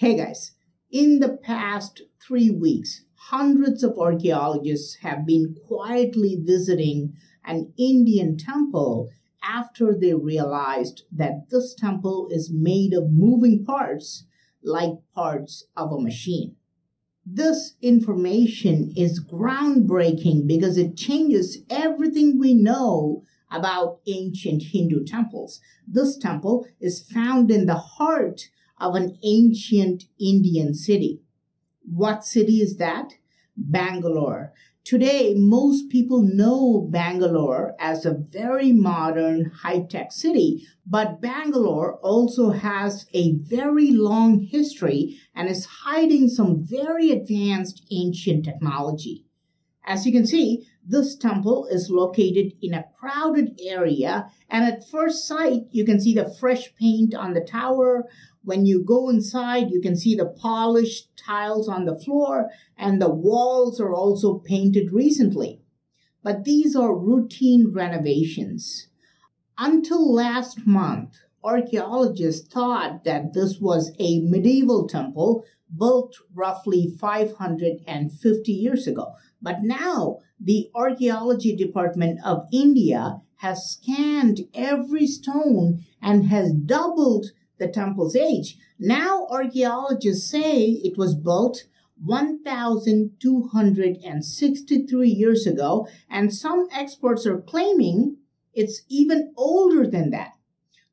Hey guys, in the past three weeks, hundreds of archaeologists have been quietly visiting an Indian temple after they realized that this temple is made of moving parts like parts of a machine. This information is groundbreaking because it changes everything we know about ancient Hindu temples. This temple is found in the heart of an ancient Indian city. What city is that? Bangalore. Today, most people know Bangalore as a very modern high tech city, but Bangalore also has a very long history and is hiding some very advanced ancient technology. As you can see, this temple is located in a crowded area, and at first sight, you can see the fresh paint on the tower. When you go inside, you can see the polished tiles on the floor, and the walls are also painted recently. But these are routine renovations. Until last month, archaeologists thought that this was a medieval temple built roughly 550 years ago. But now the archaeology department of India has scanned every stone and has doubled the temple's age. Now archaeologists say it was built 1,263 years ago, and some experts are claiming it's even older than that.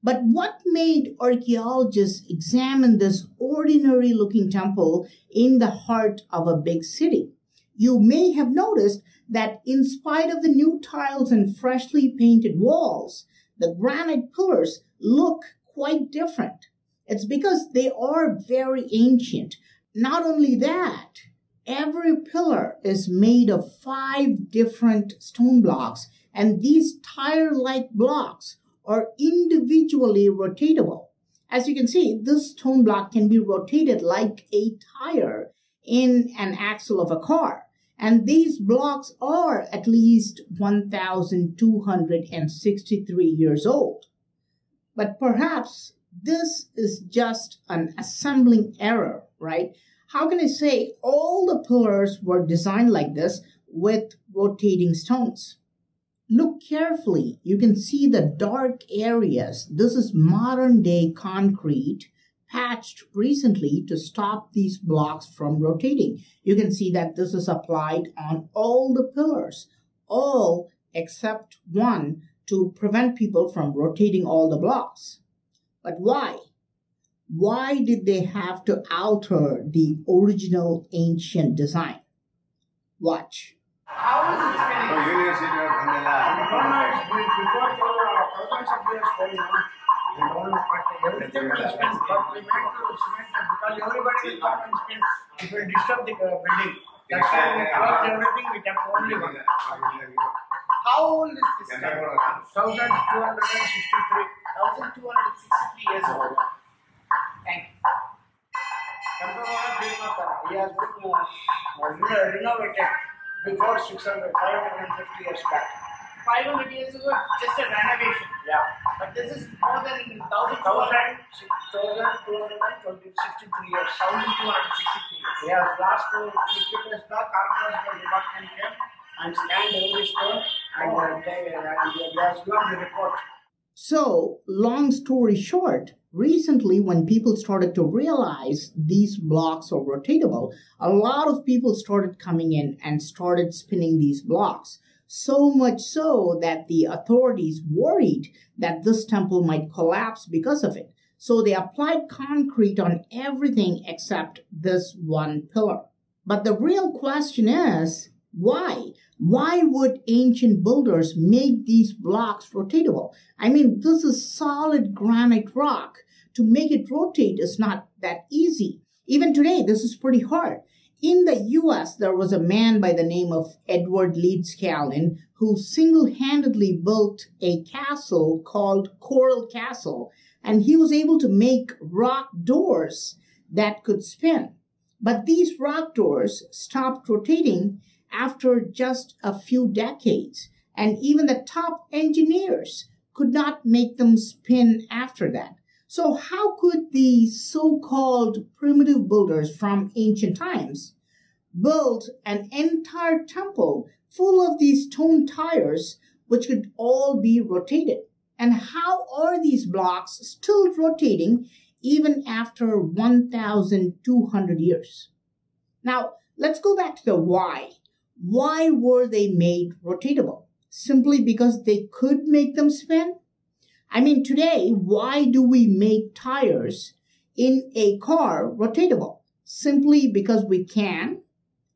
But what made archaeologists examine this ordinary looking temple in the heart of a big city? You may have noticed that in spite of the new tiles and freshly painted walls, the granite pillars look quite different. It's because they are very ancient. Not only that, every pillar is made of five different stone blocks, and these tire like blocks are individually rotatable. As you can see, this stone block can be rotated like a tire in an axle of a car. And these blocks are at least 1,263 years old. But perhaps this is just an assembling error, right? How can I say all the pillars were designed like this with rotating stones? Look carefully. You can see the dark areas. This is modern day concrete patched recently to stop these blocks from rotating. You can see that this is applied on all the pillars, all except one to prevent people from rotating all the blocks. But why? Why did they have to alter the original ancient design? Watch. How is it spinning? Oh, university of Mandela. No, no, it's been before for thousands of years going on. We don't know, but everything will spin. But we meant to cement because everybody will come and spin. It will disturb the building. That's why we closed everything. We kept only one. How old is this temple? 1263. 1263 years old. Thank you. Temple was built up. He has been uh, re- renovated before 600, 550 years back. 500 years ago, just a renovation. Yeah. But this is more than 1,200, 1263 years. 1,263 years. Yes, last uh, 50 years back, archaeological department came and scanned every stone So, long story short, recently when people started to realize these blocks are rotatable, a lot of people started coming in and started spinning these blocks. So much so that the authorities worried that this temple might collapse because of it. So they applied concrete on everything except this one pillar. But the real question is, why? Why would ancient builders make these blocks rotatable? I mean, this is solid granite rock. To make it rotate is not that easy. Even today, this is pretty hard. In the US, there was a man by the name of Edward Leedskalnin who single handedly built a castle called Coral Castle, and he was able to make rock doors that could spin. But these rock doors stopped rotating after just a few decades, and even the top engineers could not make them spin after that. So, how could the so called primitive builders from ancient times build an entire temple full of these stone tires which could all be rotated? And how are these blocks still rotating even after 1,200 years? Now, let's go back to the why. Why were they made rotatable? Simply because they could make them spin? I mean, today, why do we make tires in a car rotatable? Simply because we can?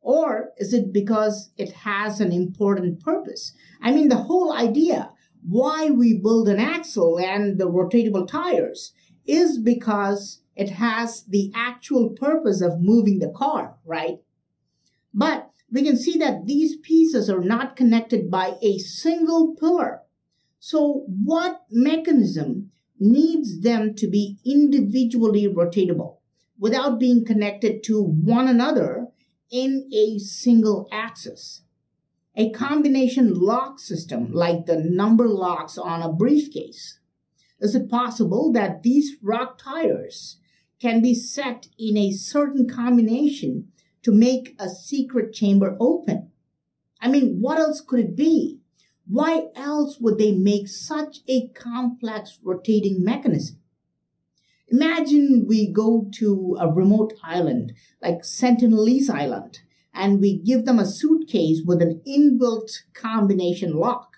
Or is it because it has an important purpose? I mean, the whole idea why we build an axle and the rotatable tires is because it has the actual purpose of moving the car, right? But we can see that these pieces are not connected by a single pillar. So what mechanism needs them to be individually rotatable without being connected to one another in a single axis? A combination lock system like the number locks on a briefcase. Is it possible that these rock tires can be set in a certain combination to make a secret chamber open. I mean, what else could it be? Why else would they make such a complex rotating mechanism? Imagine we go to a remote island like Sentinelese Island and we give them a suitcase with an inbuilt combination lock.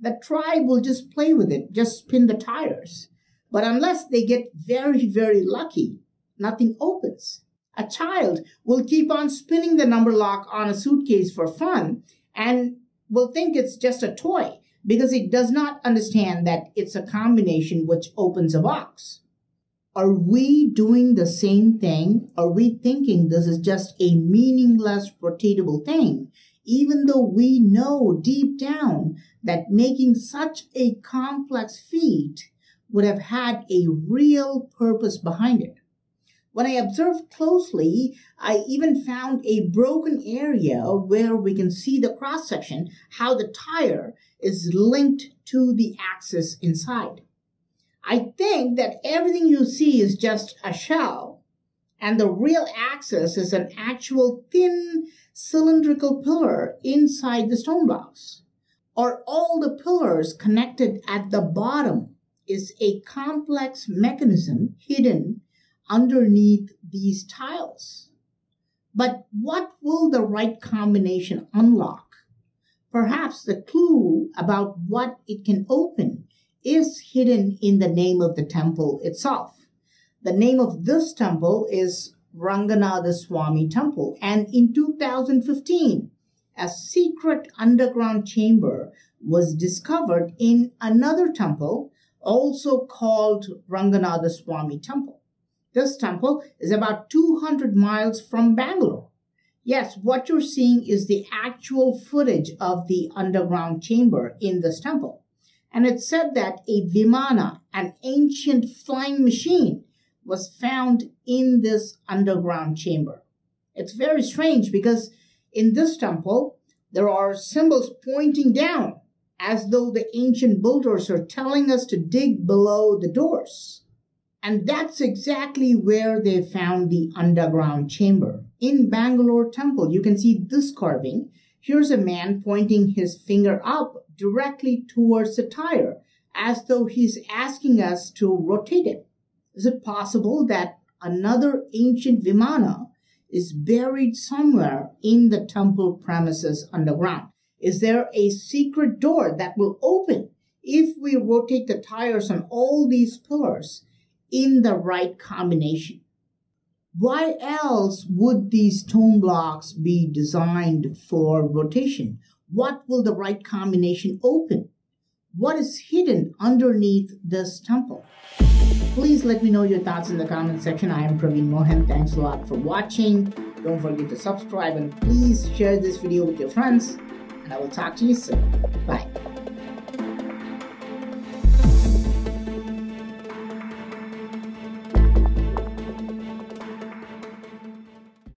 The tribe will just play with it, just spin the tires. But unless they get very, very lucky, nothing opens. A child will keep on spinning the number lock on a suitcase for fun and will think it's just a toy because it does not understand that it's a combination which opens a box. Are we doing the same thing? Are we thinking this is just a meaningless rotatable thing, even though we know deep down that making such a complex feat would have had a real purpose behind it? When I observed closely, I even found a broken area where we can see the cross section, how the tire is linked to the axis inside. I think that everything you see is just a shell, and the real axis is an actual thin cylindrical pillar inside the stone blocks. Are all the pillars connected at the bottom is a complex mechanism hidden underneath these tiles. But what will the right combination unlock? Perhaps the clue about what it can open is hidden in the name of the temple itself. The name of this temple is Ranganatha Swami Temple. And in 2015, a secret underground chamber was discovered in another temple, also called Ranganatha Swami Temple. This temple is about 200 miles from Bangalore. Yes, what you're seeing is the actual footage of the underground chamber in this temple. And it said that a Vimana, an ancient flying machine, was found in this underground chamber. It's very strange because in this temple, there are symbols pointing down as though the ancient builders are telling us to dig below the doors. And that's exactly where they found the underground chamber. In Bangalore Temple, you can see this carving. Here's a man pointing his finger up directly towards the tire, as though he's asking us to rotate it. Is it possible that another ancient Vimana is buried somewhere in the temple premises underground? Is there a secret door that will open if we rotate the tires on all these pillars in the right combination. Why else would these stone blocks be designed for rotation? What will the right combination open? What is hidden underneath this temple? Please let me know your thoughts in the comment section. I am Praveen Mohan. Thanks a lot for watching. Don't forget to subscribe and please share this video with your friends. And I will talk to you soon. Bye.